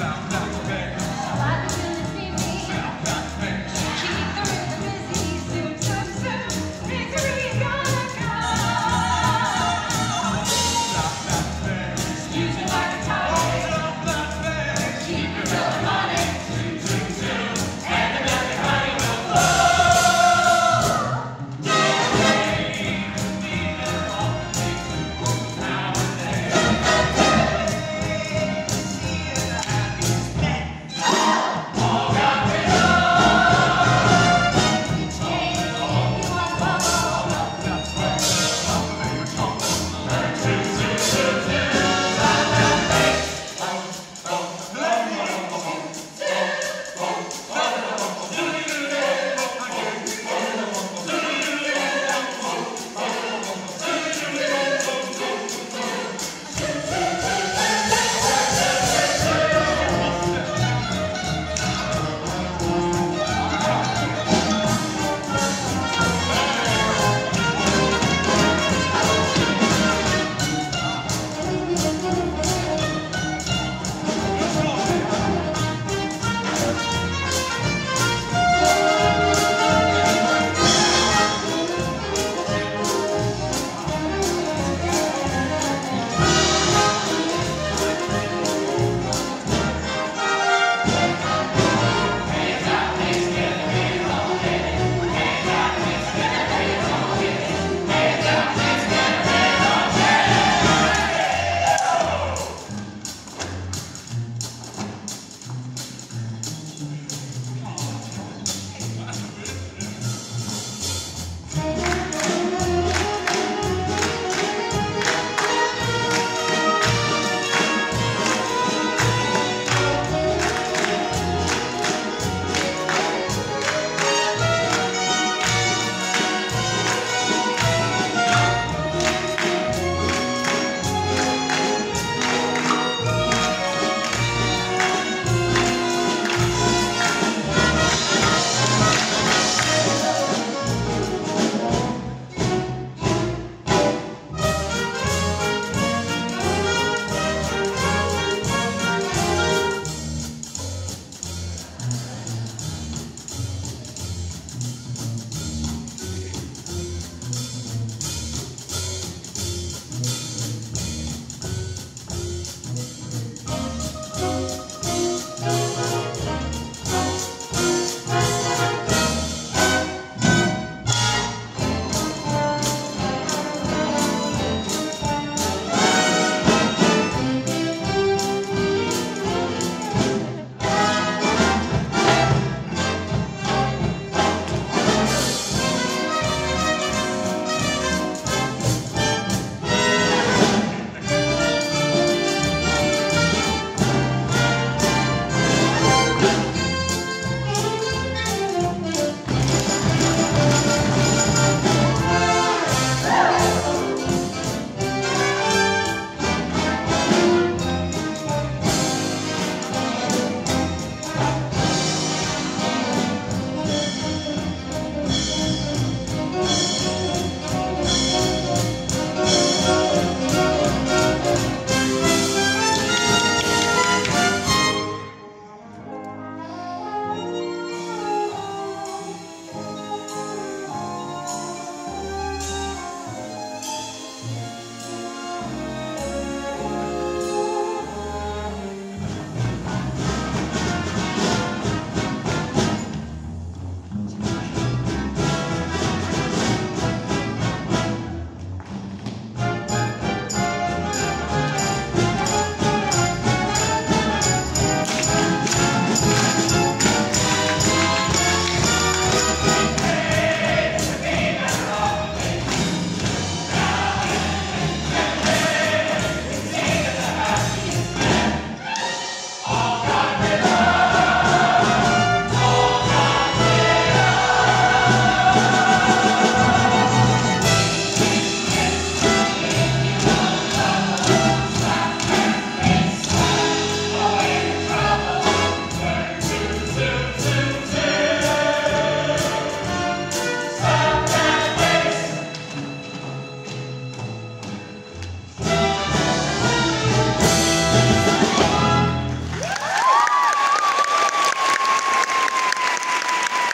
clown.